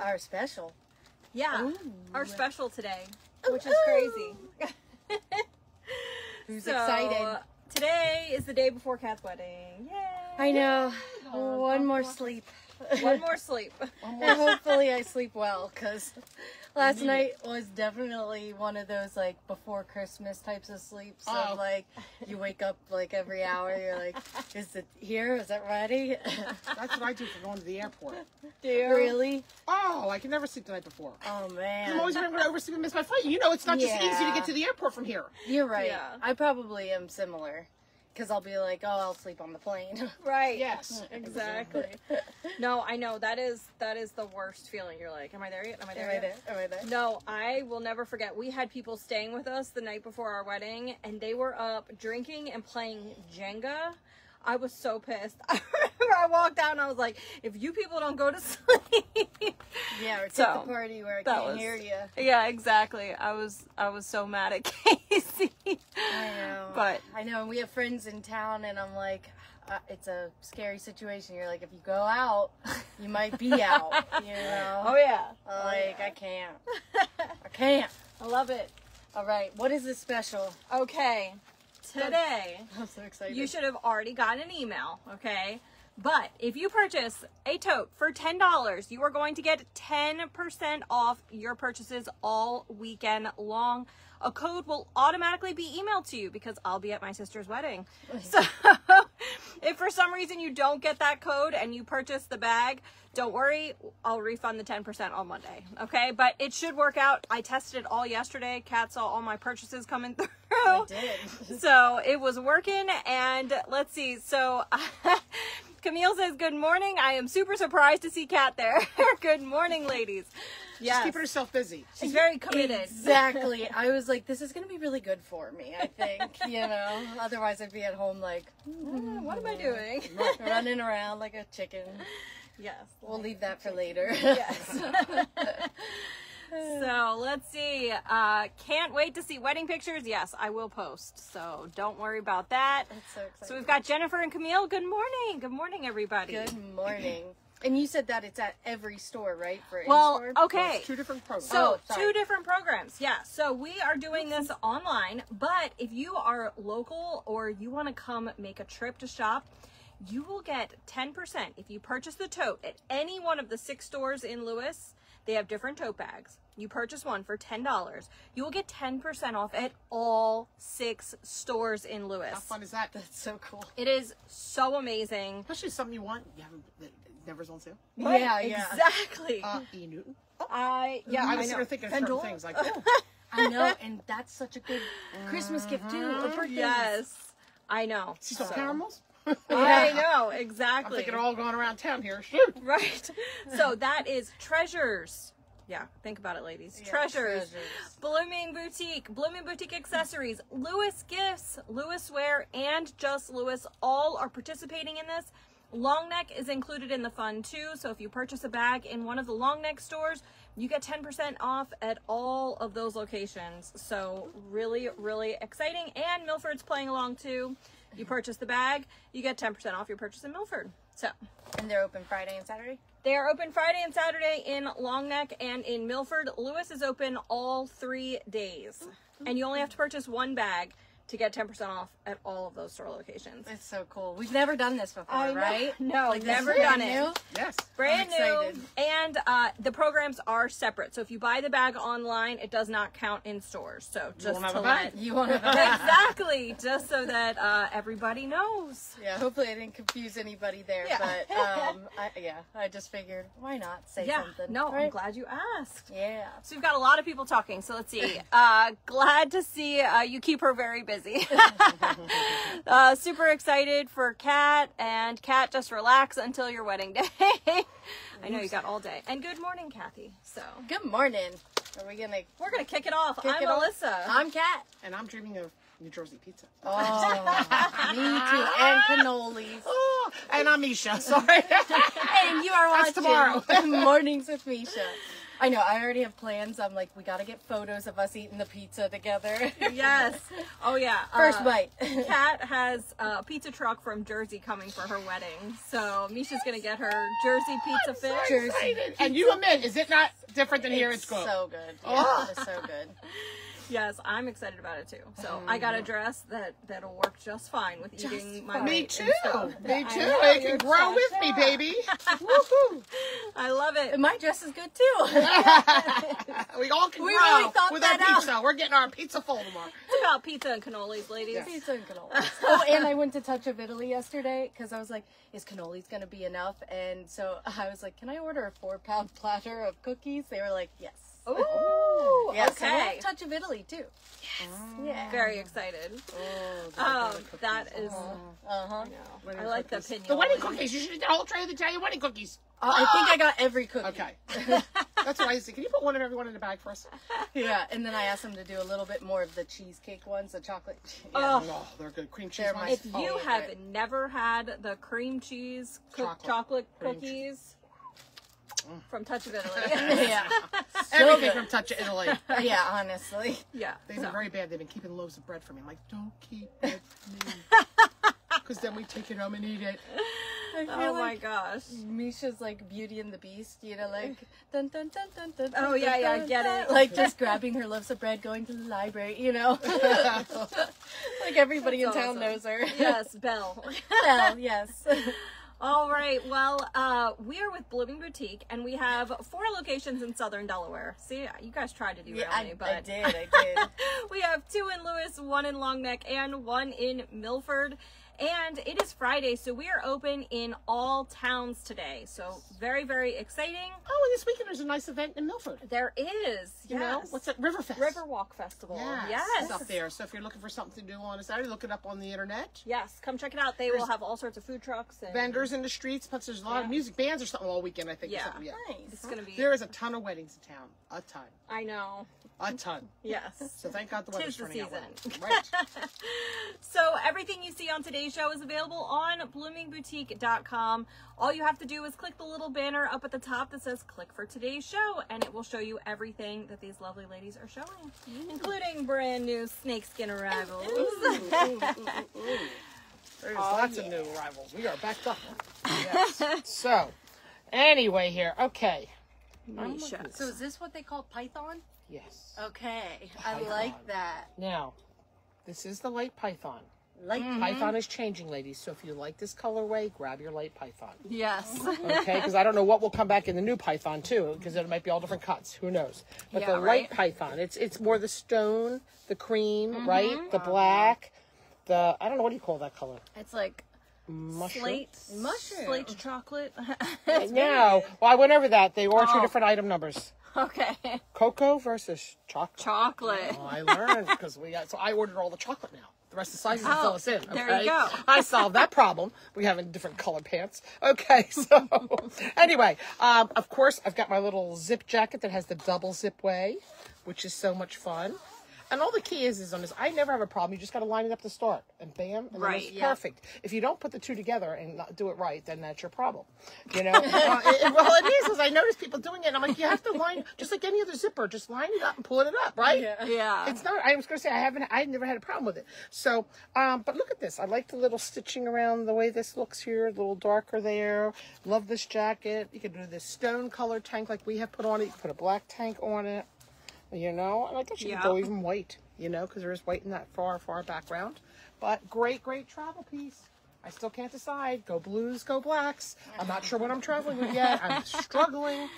Our special. Yeah, Ooh. our special today, Ooh, which is crazy. Who's So, excited? Today is the day before Kat's wedding. Yay! I know. One more sleep. One more sleep. And hopefully I sleep well because last night was definitely one of those like before Christmas types of sleeps. Oh. Of like you wake up like every hour. You're like, is it here? Is it ready? That's what I do for going to the airport. really? Oh, I can never sleep the night before. Oh man. I'm always worried going to oversleep and miss my flight. You know, it's not just easy to get to the airport from here. You're right. Yeah. I probably am similar because I'll be like, oh, I'll sleep on the plane. Right. Yes. Exactly. No, I know that is that is the worst feeling. You're like, am I there yet? Am I there Am I yet? there? Am I there? No, I will never forget. We had people staying with us the night before our wedding, and they were up drinking and playing Jenga. I was so pissed. I remember I walked out and I was like, if you people don't go to sleep. Yeah, or take So, the party where I can't was- hear you. yeah, exactly. I was I was so mad at Casey. I know. But I know, and we have friends in town, and I'm like, uh, it's a scary situation. You're like, if you go out, you might be out. You know? oh yeah. I'm like, I can't. I can't. I love it. All right, what is this special? Okay. Today I'm so excited. you should have already gotten an email, okay? But if you purchase a tote for $10, you are going to get 10% off your purchases all weekend long. A code will automatically be emailed to you because I'll be at my sister's wedding. So if for some reason you don't get that code and you purchase the bag, don't worry, I'll refund the 10% on Monday. Okay? But it should work out. I tested it all yesterday. Kat saw all my purchases coming through I did. so it was working and let's see so camille says good morning i am super surprised to see kat there good morning ladies She's keeping herself busy. she's very committed Exactly. I was like, this is gonna be really good for me. I think, you know. Otherwise, I'd be at home like "Hmm, what am i doing running around like a chicken. yes We'll leave that for later. yes so let's see uh can't wait to see wedding pictures yes i will post so don't worry about that That's so exciting. so we've got jennifer and camille good morning good morning everybody Good morning. And you said that it's at every store, right? For well in-store? okay Two different programs. So, Oh, two different programs. Yeah. So, we are doing this online, but if you are local or you want to come make a trip to shop, you will get 10% if you purchase the tote at any one of the six stores in Lewes. They have different tote bags. You purchase one for $10. You will get 10% off at all six stores in Lewes. How fun is that? That's so cool. It is so amazing. Especially something you want. You haven't, never's on sale. Yeah, yeah. Exactly. Uh, E. Newton. I yeah, I I, was of thinking of certain things like, oh, I know, and that's such a good Christmas gift too. Birthday. Yes. I know. see some So- caramels? I know exactly. I'm exactly. thinking all going around town here. Shoot. right. So that is treasures. Yeah, think about it, ladies. Yeah, treasures. treasures. Blooming Boutique, Blooming Boutique Accessories, Lewes Gifts, Lewes Wear, and Just Lewes all are participating in this. Long neck is included in the fund too. So if you purchase a bag in one of the long neck stores, you get 10% off at all of those locations. So really, really exciting. And Milford's playing along too. You purchase the bag, you get 10% off your purchase in Milford. So And they're open Friday and Saturday? they are open Friday and Saturday in Long Neck and in Milford. Lewes is open all three days. And you only have to purchase one bag to get 10% off at all of those store locations. It's so cool. We've never done this before, I know. right? No, this never is brand done it. new? Yes. Brand I'm new. And uh, the programs are separate. So if you buy the bag online, it does not count in stores. So just won't have to a bag. let You want exactly, just so that uh, everybody knows. yeah. Hopefully, I didn't confuse anybody there. Yeah. But um, I, yeah, I just figured why not say Yeah, something? no, I'm glad you asked. Yeah. So we've got a lot of people talking. So let's see. Uh, glad to see uh, you keep her very busy. uh, super excited for Kat and Kat. Just relax until your wedding day. I know you got all day. And good morning, Kathy. So Good morning. Are we gonna? we're gonna kick it off. Kick I'm it off? Melissa. I'm Kat. And I'm dreaming of New Jersey pizza. Oh, me too. And cannolis. Oh, and I'm Misha. Sorry. And you are watching That's watching tomorrow. Mornings with Misha. I know. I already have plans. I'm like, we got to get photos of us eating the pizza together. yes. Oh yeah. First uh, bite. Kat has a pizza truck from Jersey coming for her wedding, so Misha's gonna get her Jersey pizza fix. Jersey And you admit, is it not different than here? It's good. so good. Yeah, Oh. it's so good. Yes, I'm excited about it too. So mm-hmm. I got a dress that that'll work just fine with eating my fine. Me too. and. Me too. know, it can grow so with me, fat. baby. Woohoo. I love it. And my dress is good too. we all can We grow really thought with that our out. pizza. We're getting our pizza full tomorrow. It's about pizza and cannolis, ladies. Yes. Pizza and cannolis. Oh, and I went to Touch of Italy yesterday because I was like, is cannolis going to be enough? And so I was like, can I order a four pound platter of cookies? They were like, yes. Ooh, Yeah, so we'll okay. have Touch of Italy too. Yes. Yeah. Very excited. Oh, Um, that is. Uh huh. I like the pinata. The wedding cookies. You should eat the whole tray of the Italian wedding cookies. Uh, I think I got every cookie. Okay. That's what I said. Can you put one of everyone in the bag for us? Yeah, and then I asked them to do a little bit more of the cheesecake ones, the chocolate. Oh. Oh, they're good. Cream cheese They're ones. my If you favorite. have never had the cream cheese cooked Chocolate. chocolate, Cream cookies Mm. from Touch of Italy, yeah. Everything from Touch of Italy. yeah, honestly. yeah, They've so- been very bad. They've been keeping loaves of bread for me. I'm like, don't keep it for me. Because then we take it home and eat it. I Oh my gosh. Misha's like Beauty and the Beast, you know, like dun dun dun dun dun. Oh, dun, yeah, yeah, dun, get dun. it. Like just grabbing her loaves of bread, going to the library, you know. like everybody That's in town knows her. Yes, Belle. Belle, yes. All right. Well, uh, we are with Blooming Boutique, and we have four locations in Southern Delaware. See, you guys tried to derail Yeah, me, but I did, I did. we have two in Lewes, one in Long Neck, and one in Milford. And it is Friday, so we are open in all towns today. So very, very exciting. Oh, and this weekend there's a nice event in Milford. There is, You know, yes. what's that? Riverfest. Riverwalk Festival. Yes. Yes. It's up there. So if you're looking for something to do on a Saturday, look it up on the internet. Yes, come check it out. They will have all sorts of food trucks and Vendors in the streets, plus there's a lot Yeah. of music bands or something all weekend, I think. Yeah. yeah. Nice. It's gonna be. There is a ton of weddings in town. A ton. I know. A ton. Yes. So thank God the weather's the turning out well. season. Right. So everything you see on today's show is available on bloomingboutique.com. All you have to do is click the little banner up at the top that says click for today's show and it will show you everything that these lovely ladies are showing, including brand new snakeskin arrivals. There's oh, lots of new arrivals. We are backed up. Yes. so, anyway, here. Okay. Oh Misha. So is this what they call Python? Yes. Okay, I Python. like that. Now, this is the light python. Like mm-hmm. Python is changing, ladies. So if you like this colorway, grab your light python. Yes. Okay, because I don't know what will come back in the new python too, because it might be all different cuts. Who knows? But Yeah, the right. light python, it's it's more the stone, the cream, right? Mm-hmm. The black, the I don't know what do you call that color? It's like Mushroom. slate, Mushroom. slate chocolate. No, well I went over that. They are two Oh. different item numbers. okay. Cocoa versus chocolate. Chocolate. Oh, I learned because we got so I ordered all the chocolate now. The rest of the sizes will Oh, fill us in. there you go. I solved that problem. We have in different color pants. Okay, so anyway, um, of course I've got my little zip jacket that has the double zip way, which is so much fun. And all the key is is on this. I never have a problem. You just got to line it up to start, and bam, and Right, it's yeah. perfect. If you don't put the two together and not do it right, then that's your problem. You know. uh, it- well, it is. As I notice people doing it, and I'm like, you have to line just like any other zipper. Just line it up and pull it up, right? Yeah. Yeah. It's not. I was going to say I haven't. I never had a problem with it. So, um, but look at this. I like the little stitching around the way this looks here. A little darker there. Love this jacket. You can do this stone color tank like we have put on it. You can put a black tank on it. You know, and I guess you Yeah. could go even white. You know, because there is white in that far, far background. But great, great travel piece. I still can't decide. Go blues, go blacks. I'm not sure what I'm traveling with yet. I'm struggling.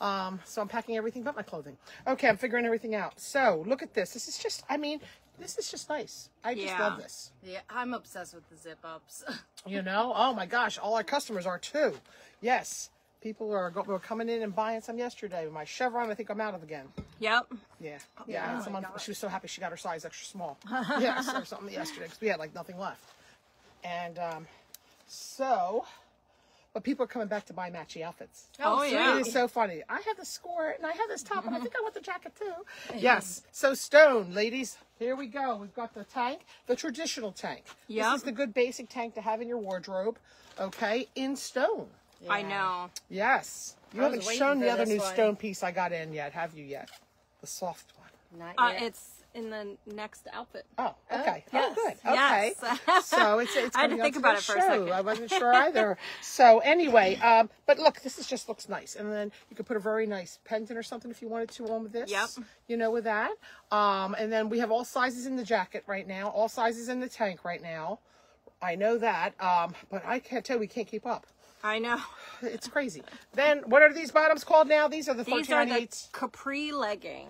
Um, so I'm packing everything but my clothing. Okay, I'm figuring everything out. So look at this. This is just, I mean, this is just nice. I just Yeah. love this. Yeah, I'm obsessed with the zip ups. You know? Oh my gosh, all our customers are too. Yes. People are, go- were coming in and buying some yesterday. With my Chevron, I think I'm out of again. Yep. Yeah, yeah. I had someone, she was so happy she got her size extra small. yes, or something yesterday because we had like nothing left. And um, so, but people are coming back to buy matchy outfits. Oh, yeah. It is so funny. I have the skirt and I have this top, and I think I want the jacket too. Yes. So stone, ladies, here we go. We've got the tank, the traditional tank. Yep. This is the good basic tank to have in your wardrobe. Okay, in stone. I know. Yes. You I haven't shown the other new one. stone piece I got in yet, have you yet? The soft one. Not Uh, yet. it's in the next outfit. Oh, okay. yes, Oh, good. Okay. yes. so it's it's I had to coming think up about it for a second. I wasn't sure either. so anyway, um, but look, this is just looks nice, and then you could put a very nice pendant or something if you wanted to on with this. Yep. You know, with that. Um, and then we have all sizes in the jacket right now, all sizes in the tank right now. I know that, um, but I can't tell. We can't keep up. I know. It's crazy. then what are these bottoms called now? These are the These are the 1398s. capri legging.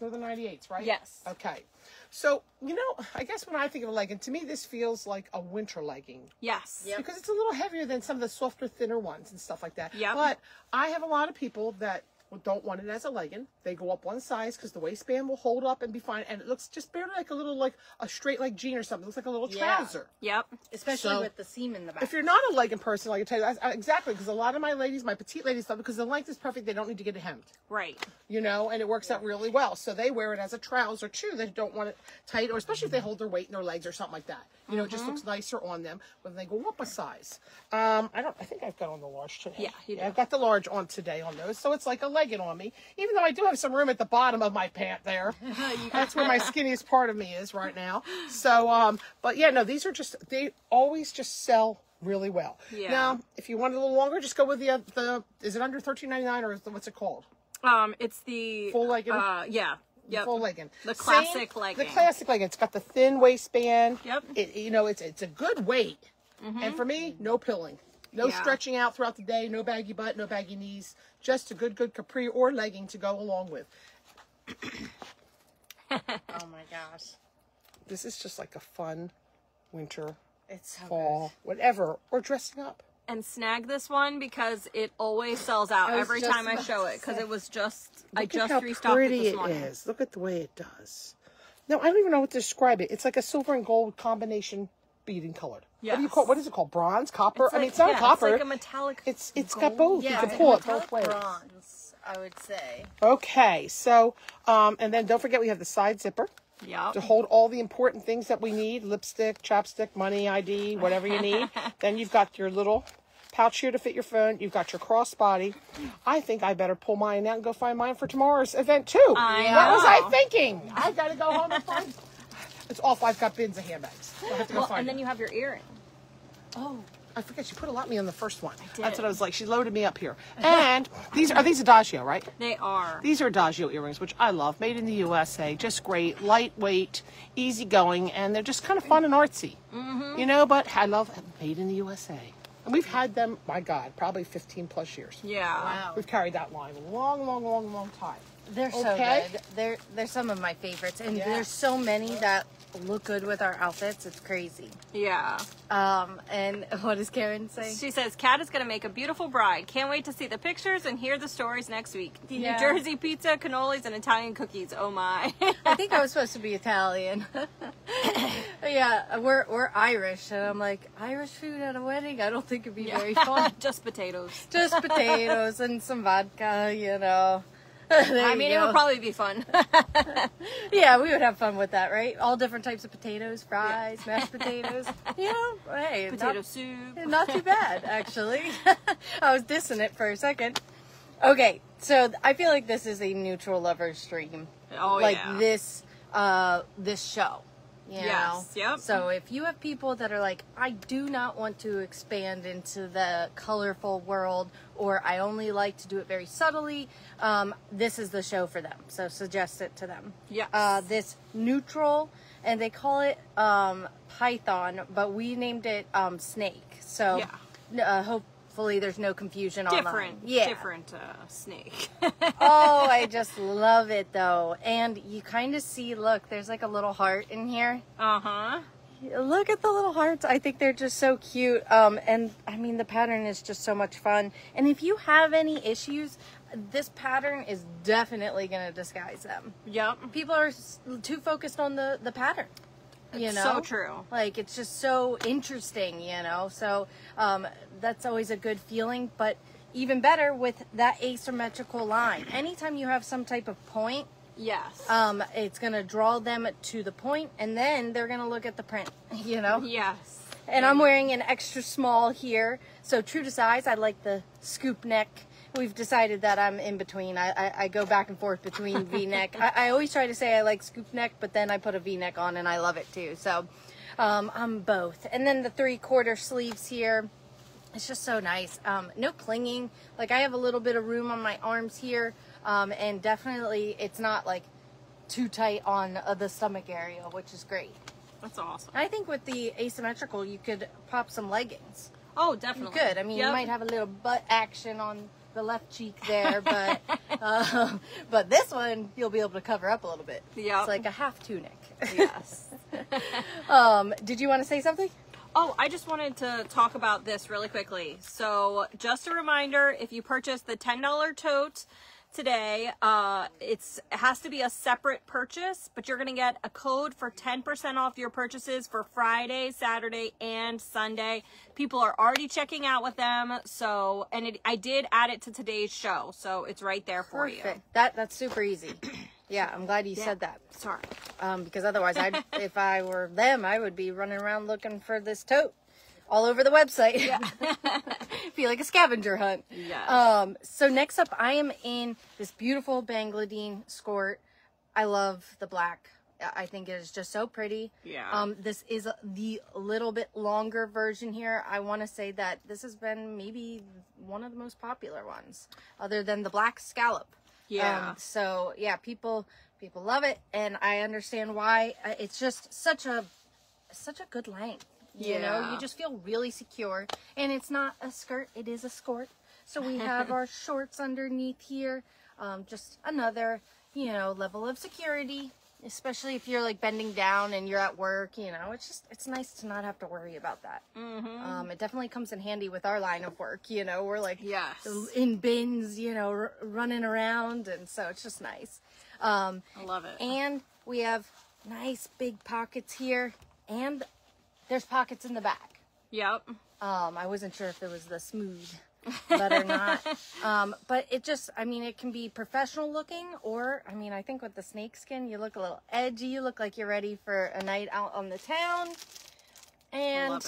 They're the 98s, right? Yes. Okay. So, you know, I guess when I think of a legging, to me, this feels like a winter legging Yes. Yep. because it's a little heavier than some of the softer, thinner ones and stuff like that. Yep. But I have a lot of people that don't want it as a legging. They go up one size because the waistband will hold up and be fine, and it looks just barely like a little like a straight like jean or something. It looks like a little Yeah. trouser. Yep. Especially So- with the seam in the back. If you're not a legging person, like I tell you, I, I- exactly because a lot of my ladies, my petite ladies, love because the length is perfect. They don't need to get it hemmed Right. you know, and it works out really well. So they wear it as a trouser too. They don't want it tight, or especially if they hold their weight in their legs or something like that. You know, it just looks nicer on them when they go up a size. Um, I don't. I think I've got on the large today. Yeah, you do. I've got the large on today on those, so it's like a legging on me. Even though I do have some room at the bottom of my pant there, that's where my skinniest part of me is right now. So, um, but yeah, no, these are just they always just sell really well. Yeah. Now, if you want it a little longer, just go with the uh, the. Is it under thirteen ninety nine or is the, what's it called? Um, it's the Full legging? Uh, yeah. Yep. full legging. The Same- classic legging. The classic legging. It's got the thin waistband. Yep. It, you know, it's it's a good weight. And for me, no pilling. No Yeah. stretching out throughout the day, no baggy butt, no baggy knees. Just a good, good capri or legging to go along with. oh my gosh. This is just like a fun winter, It's so fall, whatever, or dressing up. And snag this one because it always sells out every time I show it because it was just I Look at just restocked it this it morning. is. Look at the way it does. No, I don't even know what to describe it. It's like a silver and gold combination beading colored. What do you call? What is it called? Bronze, copper? I mean, it's not yeah, copper. It's like a metallic. It's it's gold. got both. Yeah, you can it's pull like it both ways. bronze, I would say. Okay, so um, and then don't forget we have the side zipper Yep. to hold all the important things that we need: lipstick, chapstick, money, ID, whatever you need. then you've got your little pouch here to fit your phone. You've got your crossbody. I think I better pull mine out and go find mine for tomorrow's event too. I what was I thinking? I got to go home and find. It's awful. I've got bins of handbags. I have to go Well, find and then them. you have your earring. Oh, I forget she put a lot of me on the first one. did. That's what I was like. She loaded me up here. And these are these Adagio, right? They are. These are Adagio earrings, which I love. Made in the USA. Just great, lightweight, easygoing, and they're just kind of fun and artsy. Mm-hmm. You know, but I love made in the USA. And we've had them, my God, probably 15 plus years. Yeah. wow. We've carried that line a long, long, long, long time. They're so Okay. good. They're they're some of my favorites, and Yeah. there's so many that look good with our outfits. It's crazy. Yeah. Um, and what is Karen saying? She says, Kat is going to make a beautiful bride. Can't wait to see the pictures and hear the stories next week. Yeah. New Jersey pizza, cannolis, and Italian cookies. Oh my. I think I was supposed to be Italian. yeah, we're we're Irish, and I'm like Irish food at a wedding. I don't think it'd be very fun. Just potatoes. Just potatoes and some vodka, you know. I mean, it would probably be fun. Yeah, we would have fun with that, right? All different types of potatoes, fries, mashed potatoes. You know, hey, Potato not, soup. not too bad actually. I was dissing it for a second. Okay, so I feel like this is a neutral lover stream. Oh, like yeah. this, uh, this show. You Yes, know? yep. So if you have people that are like, I do not want to expand into the colorful world, or I only like to do it very subtly, um, this is the show for them. So suggest it to them. Yeah. Uh, this neutral, and they call it um, Python, but we named it um, Snake. So Yeah. uh, hopefully there's no confusion online. Different. Yeah. Different uh, snake. oh, I just love it though. And you kind of see, look, there's like a little heart in here. uh huh. Look at the little hearts. I think they're just so cute. Um, and I mean, the pattern is just so much fun. And if you have any issues, this pattern is definitely going to disguise them. Yep. People are too focused on the, the pattern. You It's know? so true. Like, it's just so interesting, you know? So, um, that's always a good feeling. But even better with that asymmetrical line. Anytime you have some type of point, Yes. um, it's gonna draw them to the point, and then they're gonna look at the print. You know. yes. And I'm wearing an extra small here, so true to size. I like the scoop neck we've decided that I'm in between. I, I, I go back and forth between V-neck. I, I always try to say I like scoop neck, but then I put a V-neck on and I love it too. So um, I'm both. And then the three quarter sleeves here. It's just so nice. Um, no clinging. Like I have a little bit of room on my arms here. Um, and definitely it's not like too tight on uh, the stomach area, which is great. That's awesome. I think with the asymmetrical, you could pop some leggings. Oh, You definitely. could. I mean, you might have a little butt action on the left cheek there, but uh, but this one you'll be able to cover up a little bit. Yep. It's like a half tunic. Yes. um, did you want to say something? Oh, I just wanted to talk about this really quickly. So, just a reminder if you purchase the $10 tote today, uh, it's, it has to be a separate purchase, but you're going to get a code for 10% off your purchases for Friday, Saturday, and Sunday. People are already checking out with them. So, and it, I did add it to today's show. So, it's right there for you. That that's super easy. Yeah, I'm glad you said that. Sorry. Um, because otherwise, I if I were them, I would be running around looking for this tote all over the website. Yeah. Feel like a scavenger hunt. Yes. Um, so next up, I am in this beautiful bengaline skirt. I love the black. I I think it is just so pretty. Yeah. Um, this is the little bit longer version here. I want to say that this has been maybe one of the most popular ones, other than the black scallop. Yeah. Um, so yeah, people people love it, and I understand why. Uh, It's just such a such a good length. You know, you just feel really secure, and it's not a skirt; it is a skirt. So we have our shorts underneath here. Um, just another, you know, level of security, especially if you're like bending down and you're at work. You know, it's just it's nice to not have to worry about that. Mm-hmm. Um, it definitely comes in handy with our line of work. You know, we're like Yes. in bins, you know, r- running around, and so it's just nice. Um, I love it. and we have nice big pockets here, and there's pockets in the back. Yep. Um, I wasn't sure if it was the smooth but or not. Um, but it just, I mean, it can be professional looking, or I mean, I think with the snake skin, you look a little edgy. You look like you're ready for a night out on the town. And.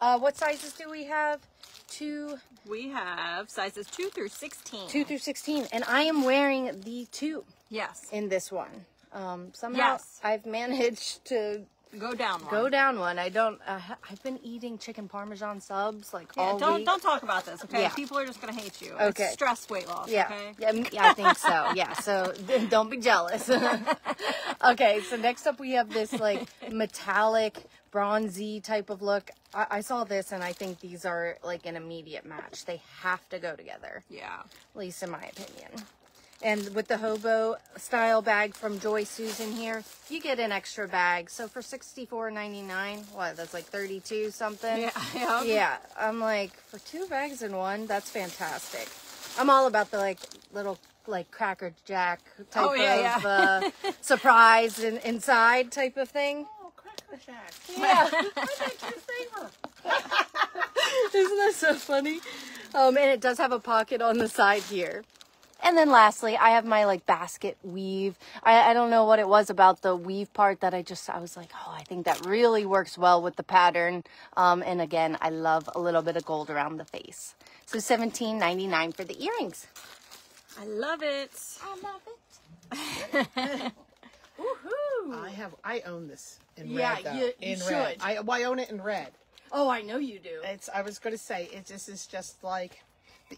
Uh, what sizes do we have? Two, We have sizes 2 through 16. two through sixteen, and I am wearing the two Yes. in this one. Um, somehow Yes. I've managed to Go down one. go down one. I don't. Uh, I've been eating chicken parmesan subs like Yeah, all don't week. don't talk about this, okay? Yeah. People are just gonna hate you. Okay. It's stress weight loss. Yeah, Okay. yeah, yeah, I think so. Yeah, so don't be jealous. okay, so next up we have this like metallic bronzy type of look. I, I saw this and I think these are like an immediate match. They have to go together, Yeah. at least in my opinion. And with the hobo style bag from Joy Susan here, you get an extra bag. So for sixty four ninety nine, what that's like thirty two something. Yeah. Yeah. Yeah, I'm like for two bags in one. That's fantastic. I'm all about the like little like Cracker Jack type Oh, yeah, of Uh, surprise in, inside type of thing. Oh, Cracker Jack. Yeah, That's your favorite. isn't that so funny? Um, and it does have a pocket on the side here. And then lastly, I have my like basket weave. I, I don't know what it was about the weave part that I just I was like, oh, I think that really works well with the pattern. Um, and again, I love a little bit of gold around the face. So seventeen ninety nine for the earrings. I love it. I love it. Woohoo! I have. I own this in Yeah, red. Though. you- you in should. red. I, well, I own it in red. Oh, I know you do. It's. I was going to say it. Just is just like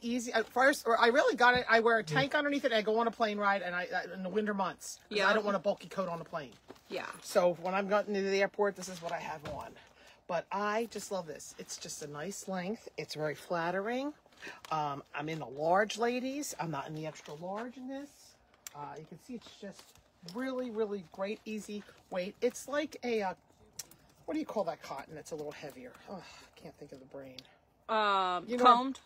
the easy. At first, or I really got it. I wear a tank underneath it. I go on a plane ride, and I in the winter months. 'cause Yeah. I don't want a bulky coat on a plane. Yeah. So when I'm going to the airport, this is what I have on. But I just love this. It's just a nice length. It's very flattering. Um, I'm in the large ladies. I'm not in the extra large in this. Uh, you can see it's just really, really great, easy weight. It's like a, uh, what do you call that cotton that's a little heavier? Oh, I can't think of the brain. Um, You know- combed.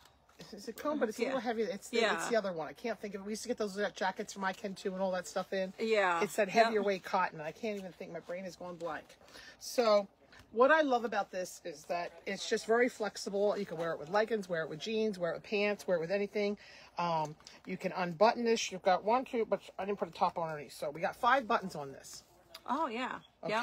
Is it comb? But it's a Yeah. little heavier. It's the, Yeah. it's the other one. I can't think of it. We used to get those uh, jackets from I Can Too and all that stuff in. Yeah. It's that Yep. heavier weight cotton. I can't even think. My brain is going blank. So, what I love about this is that it's just very flexible. You can wear it with leggings, wear it with jeans, wear it with pants, wear it with anything. Um, you can unbutton this. You've got one, two, but I didn't put a top on underneath. So we got five buttons on this. Oh yeah. Yep.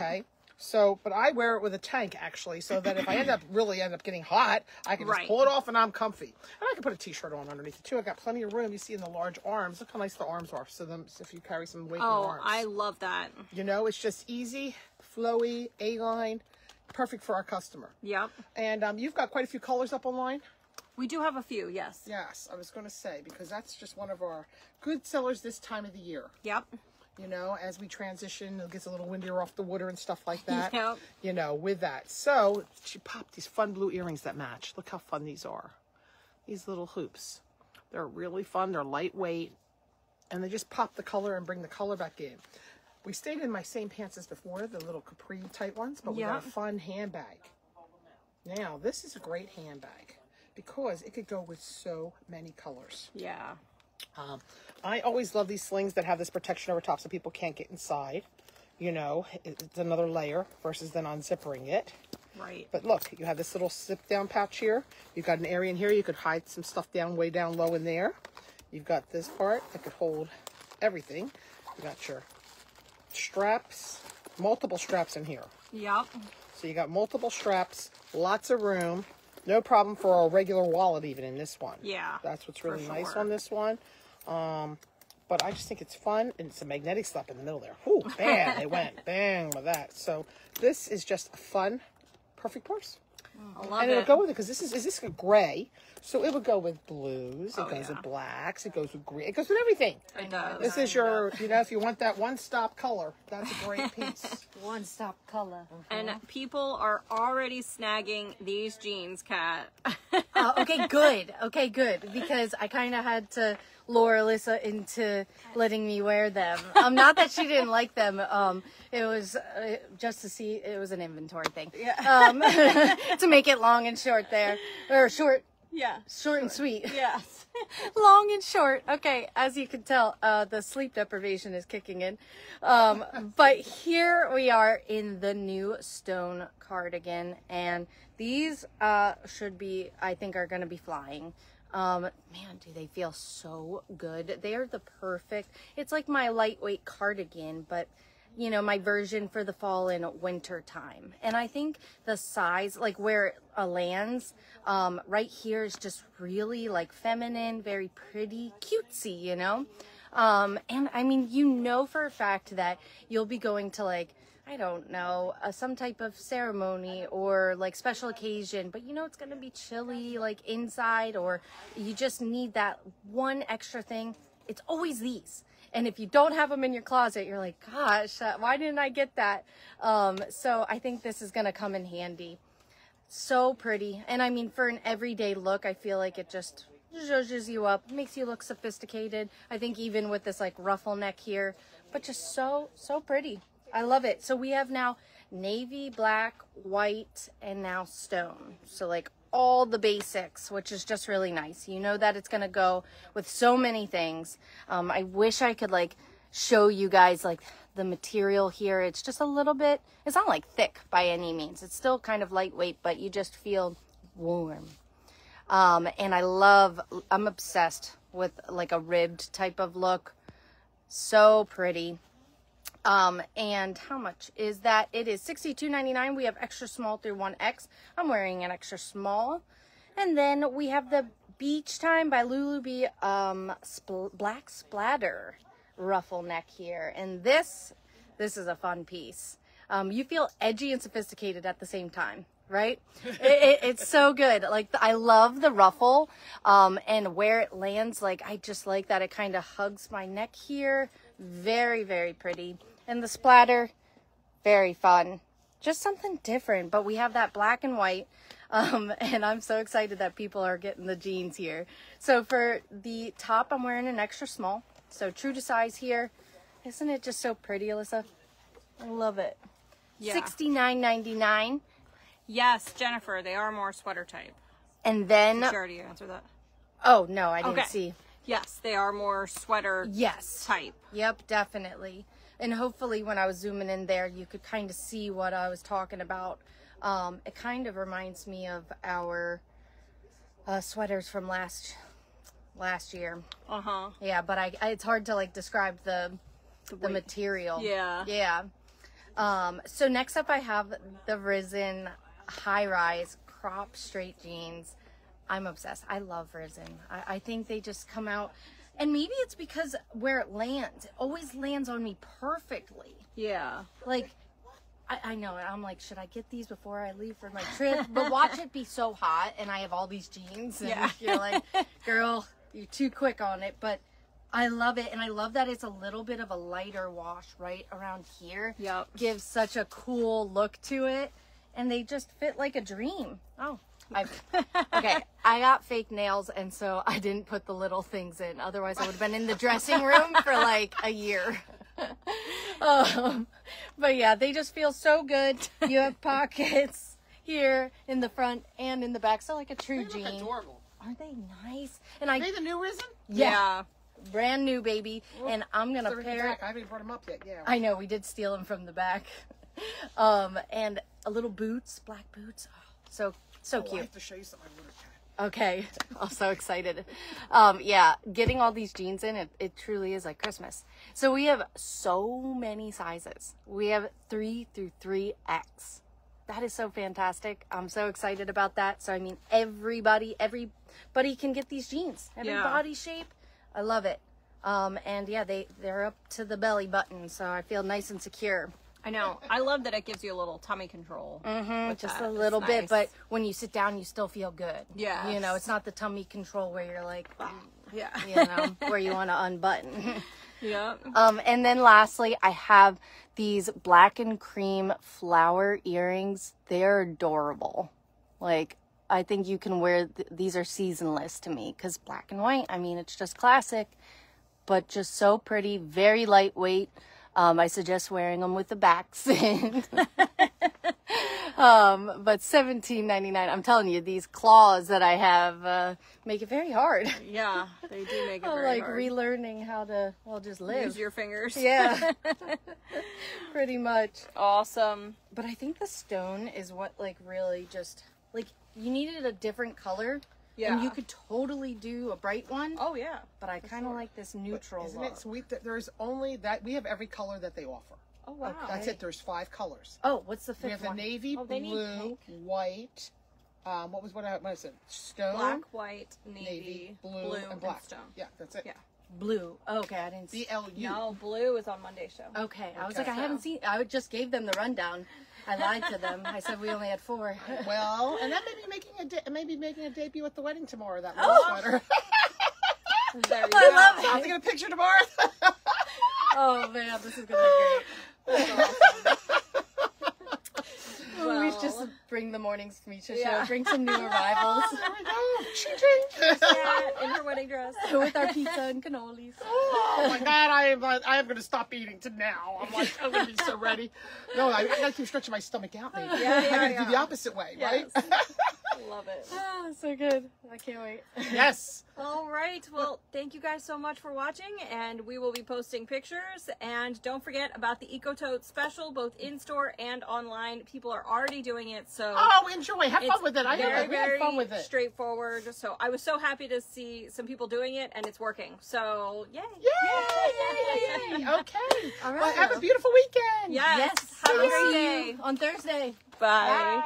So, but I wear it with a tank actually, so that if I end up really end up getting hot, I can just Right. pull it off and I'm comfy. And I can put a t-shirt on underneath it too. I got plenty of room. You see in the large arms. Look how nice the arms are. So them, if you carry some weight in Oh, your arms. I love that. You know, it's just easy, flowy, A-line, perfect for our customer. Yep. And um, you've got quite a few colors up online. We do have a few, yes. Yes, I was going to say because that's just one of our good sellers this time of the year. Yep. You know, as we transition, it gets a little windier off the water and stuff like that. Yep. You know, with that. So she popped these fun blue earrings that match. Look how fun these are. These little hoops. They're really fun. They're lightweight, and they just pop the color and bring the color back in. We stayed in my same pants as before, the little capri type ones, but we got a fun handbag. Now, this is a great handbag because it could go with so many colors. Yeah. Um, I always love these slings that have this protection over top so people can't get inside. You know, it's another layer versus then unzipping it. Right. But look, you have this little zip down pouch here. You've got an area in here. You could hide some stuff down way down low in there. You've got this part that could hold everything. You got your straps, multiple straps in here. Yep. So you got multiple straps, lots of room, no problem for a regular wallet even in this one. Yeah, That's what's really nice sure. on this one. Um, but I just think it's fun and it's a magnetic slap in the middle there. Whoo, bam, they went bang with that. So this is just a fun, perfect purse. I love and it. it'll go with it because this is is this a gray? So it would go with blues. It Oh, goes yeah. with blacks. It goes with green. It goes with everything. I know. This is your, you know, if you want that one-stop color, that's a great piece. One stop color. And people are already snagging these jeans, Kat. Oh, okay, good. Okay, good. Because I kind of had to lure Alyssa into letting me wear them. Um, not that she didn't like them. Um, it was uh, just to see. It was an inventory thing. Yeah. Um, to make it long and short there, or short, yeah. short and sweet. Yes. long and short. Okay, as you can tell, uh, the sleep deprivation is kicking in. Um, but here we are in the new stone cardigan, and these uh, should be, I think, are going to be flying. Um, man, do they feel so good? They are the perfect. It's like my lightweight cardigan, but you know, my version for the fall and winter time. And I think the size, like where it lands, um, right here is just really like feminine, very pretty, cutesy, you know? Um, and I mean, you know for a fact that you'll be going to like, I don't know, uh, some type of ceremony or like special occasion, but you know it's gonna be chilly, like inside, or you just need that one extra thing. It's always these. And if you don't have them in your closet, you're like, gosh, uh, why didn't I get that? Um, so I think this is gonna come in handy. So pretty. And I mean, for an everyday look, I feel like it just zhuzhes you up, makes you look sophisticated. I think even with this like ruffle neck here, but just so, so pretty. I love it. So we have now navy, black, white, and now stone. So like all the basics, which is just really nice. You know that it's going to go with so many things. Um, I wish I could like show you guys like the material here. It's just a little bit, it's not like thick by any means. It's still kind of lightweight, but you just feel warm. Um, and I love, I'm obsessed with like a ribbed type of look. So pretty. Um, and how much is that? It is $62.99. We have extra small through 1X. I'm wearing an extra small. And then we have the Beach Time by Lulu B um, spl- Black Splatter ruffle neck here. And this, this is a fun piece. Um, you feel edgy and sophisticated at the same time, right? it, it, it's so good. Like I love the ruffle, um, and where it lands. Like I just like that it kind of hugs my neck here. Very, very pretty. And the splatter, very fun. Just something different. But we have that black and white. Um, and I'm so excited that people are getting the jeans here. So for the top, I'm wearing an extra small. So true to size here. Isn't it just so pretty, Alyssa? I love it. Yeah. Sixty-nine ninety-nine, Yes, Jennifer, they are more sweater type. and then She already answered that. oh no, I didn't Okay. see. Yes, they are more sweater Yes. type. Yep, definitely. And hopefully, when I was zooming in there, you could kind of see what I was talking about. Um, it kind of reminds me of our uh, sweaters from last last year. Uh huh. Yeah, but I, I it's hard to like describe the the weight. material. Yeah. Yeah. Um, so next up, I have the Risen high rise crop straight jeans. I'm obsessed. I love Risen. I, I think they just come out, and maybe it's because where it lands, it always lands on me perfectly. Yeah. Like, I, I know, and I'm like, should I get these before I leave for my trip? But watch it be so hot, and I have all these jeans, and Yeah. you're like, girl, you're too quick on it. But I love it, and I love that it's a little bit of a lighter wash right around here. Yep. Gives such a cool look to it, and they just fit like a dream. Oh. I, okay, I got fake nails, and so I didn't put the little things in. Otherwise, I would have been in the dressing room for like a year. um, but yeah, they just feel so good. You have pockets here in the front and in the back, so like a true They look jean. adorable. Aren't they nice? And I Are they the new Risen? yeah, brand new baby, and I'm gonna They're in the pair. back. I haven't brought them up yet. Yeah. I know we did steal them from the back. Um, and a little boots, black boots. Oh, so so Oh, I cute. have to show you something. I ordered, Okay, I'm so excited. Um, yeah, getting all these jeans in, it, it truly is like Christmas. So we have so many sizes. We have three through three X. That is so fantastic. I'm so excited about that. So I mean, everybody, everybody can get these jeans. Every Yeah. body shape. I love it. Um, and yeah, they they're up to the belly button, so I feel nice and secure. I know. I love that it gives you a little tummy control. Mm, with just that. a It's little bit, nice. but when you sit down, you still feel good. Yeah. You know, it's not the tummy control where you're like, yeah. you know, where you want to unbutton. yeah. Um, and then lastly, I have these black and cream flower earrings. They're adorable. Like, I think you can wear, th- these are seasonless to me because black and white, I mean, it's just classic, but just so pretty, very lightweight. Um, I suggest wearing them with the backs in. um, but seventeen ninety nine. I'm telling you, these claws that I have uh, make it very hard. Yeah. They do make it very like hard. relearning how to well just live. Use your fingers. Yeah. Pretty much. Awesome. But I think the stone is what like really just like you needed a different color. Yeah. And you could totally do a bright one. Oh yeah. But I kind of like this neutral Isn't look. it sweet that there's only that we have every color that they offer. Oh wow. That's it. There's five colors. Oh, what's the We fifth have the one? navy, Oh, they need blue, pink. white. Um, what was what? I, what is it? Stone, Black, white, navy, navy, blue, and black. stone. Yeah, that's it. Yeah. Blue. Oh, okay, I didn't see. B L U. No, blue is on Monday show. Okay, I was Okay. like, I haven't seen. I just gave them the rundown. I lied to them. I said we only had four. Well, and that may be making a de- maybe making a debut at the wedding tomorrow. That Oh. little sweater. There you I go. love so I'll have to get a picture tomorrow. oh man, this is gonna be great. That's awesome. We Well, just bring the morning's Misha Yeah. show. Bring some new arrivals there we go. Ching ching. In her wedding dress. with our pizza and cannolis. Oh my god, I am uh, I am gonna stop eating to now. I'm like I'm gonna be so ready. No, I, I gotta keep stretching my stomach out. Maybe Yeah, I gotta do the opposite way, right? Yes. Love it. Ah, so good. I can't wait. yes. All right. Well, thank you guys so much for watching, and we will be posting pictures. And don't forget about the EcoTote special, both in store and online. People are already doing it, so Oh, enjoy. Have fun with it. I very, had, we had very fun with it. straightforward. So I was so happy to see some people doing it, and it's working. So yay! Yay! Yay! Yay! Okay. All Well, right. have a beautiful weekend. Yes. Yes. Have a I'll great see day. you on Thursday. Bye.